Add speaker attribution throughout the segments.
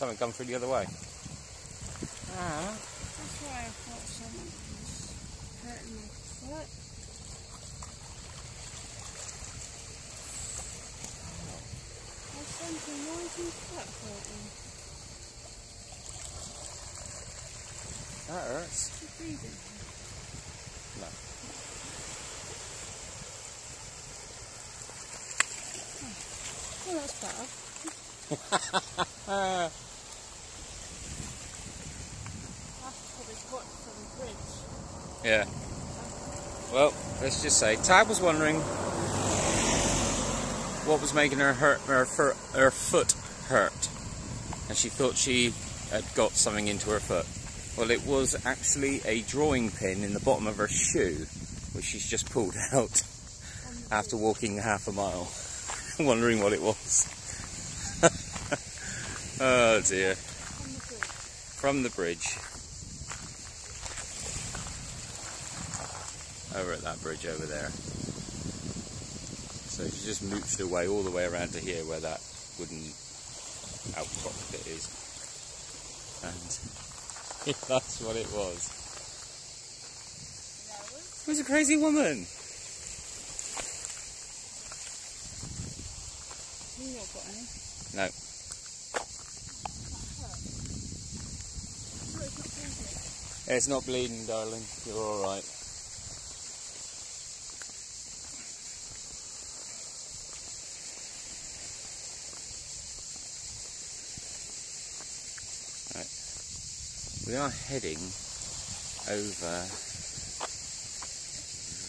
Speaker 1: something come through the other way. Ah.
Speaker 2: That's why I thought someone was hurting my foot. I was thinking, why your foot hurting?
Speaker 1: That hurts.
Speaker 2: You breathing?
Speaker 1: No.
Speaker 2: Oh, that's better. That's probably got from the bridge.
Speaker 1: Yeah. Well, let's just say, Tab was wondering what was making her hurt, her, fur, her foot hurt, and she thought she had got something into her foot. Well, it was actually a drawing pin in the bottom of her shoe, which she's just pulled out after walking half a mile, wondering what it was. oh dear.
Speaker 2: On the bridge.
Speaker 1: From the bridge. Over at that bridge over there. So she just mooched her way all the way around to here where that wooden outcrop bit is. And that's what it was. It was a crazy woman.
Speaker 2: You not got any?
Speaker 1: No.
Speaker 2: No, it's not breathing.
Speaker 1: It's not bleeding, darling. You're alright. We are heading over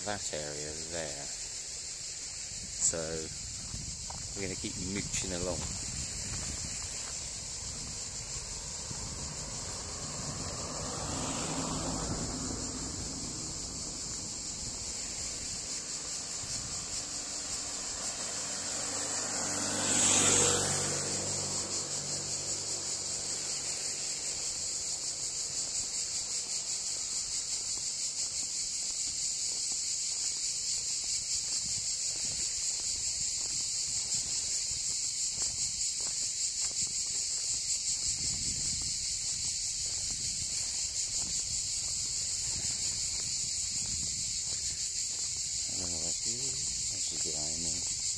Speaker 1: that area there. So we're going to keep mooching along. see. That's a good.